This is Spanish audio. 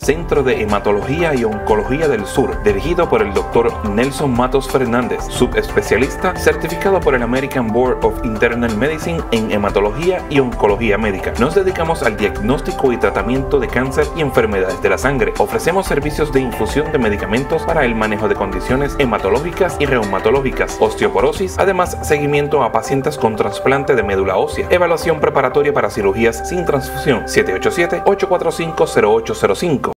Centro de Hematología y Oncología del Sur, dirigido por el Dr. Nelson Matos Fernández, subespecialista certificado por el American Board of Internal Medicine en Hematología y Oncología Médica. Nos dedicamos al diagnóstico y tratamiento de cáncer y enfermedades de la sangre. Ofrecemos servicios de infusión de medicamentos para el manejo de condiciones hematológicas y reumatológicas, osteoporosis, además seguimiento a pacientes con trasplante de médula ósea, evaluación preparatoria para cirugías sin transfusión, 787-845-0805